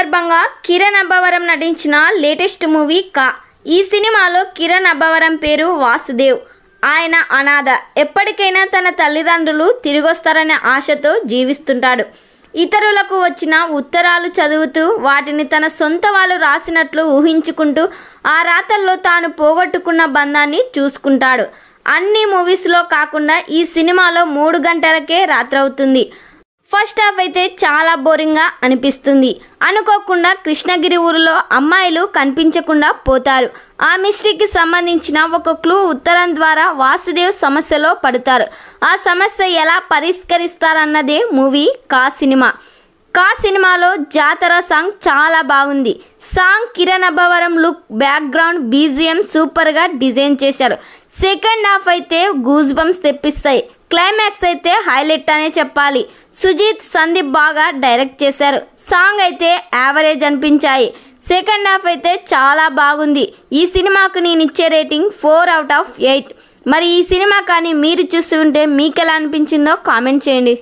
సందర్భంగా కిరణ్ అబ్బవరం నటించిన latest movie కా. ఈ సినిమాలో కిరణ్ అబ్బవరం పేరు వాసుదేవ్. ఆయన అనాథ. ఎప్పటికైనా తన తల్లిదండ్రులు తిరిగొస్తారనే ఆశతో జీవిస్తుంటాడు. ఇతరులకు వచ్చిన ఉత్తరాలు చదువుతూ వాటిని తన సొంత వాళ్ళు రాసినట్లు ఊహించుకుంటూ ఆ రాతల్లో తాను పోగొట్టుకున్న బంధాన్ని చూసుకుంటాడు. అన్ని మూవీస్లో కాకుండా ఈ సినిమాలో మూడు గంటలకే రాత్రవుతుంది. ఫస్ట్ హాఫ్ అయితే చాలా బోరింగ్గా అనిపిస్తుంది. అనుకోకుండా కృష్ణగిరి ఊరిలో అమ్మాయిలు కనిపించకుండా పోతారు. ఆ మిస్టరీకి సంబంధించిన ఒక క్లూ ఉత్తరం ద్వారా వాసుదేవ్ సమస్యలో పడతారు. ఆ సమస్య ఎలా పరిష్కరిస్తారన్నదే మూవీ కా సినిమా. కా సినిమాలో జాతర సాంగ్ చాలా బాగుంది. Song Kiran Abbavaram look background BGM సూపర్గా డిజైన్ చేశారు. సెకండ్ హాఫ్ అయితే గూజ్ బంప్స్ తెప్పిస్తాయి. క్లైమాక్స్ అయితే హైలైట్ అనే చెప్పాలి. సుజీత్ సందీప్ బాగా డైరెక్ట్ చేశారు. సాంగ్ అయితే యావరేజ్ అనిపించాయి. సెకండ్ హాఫ్ అయితే చాలా బాగుంది. ఈ సినిమాకు నేను ఇచ్చే rating four out of eight. మరి ఈ సినిమా కానీ మీరు చూస్తుంటే మీకు ఎలా అనిపించిందో కామెంట్ చేయండి.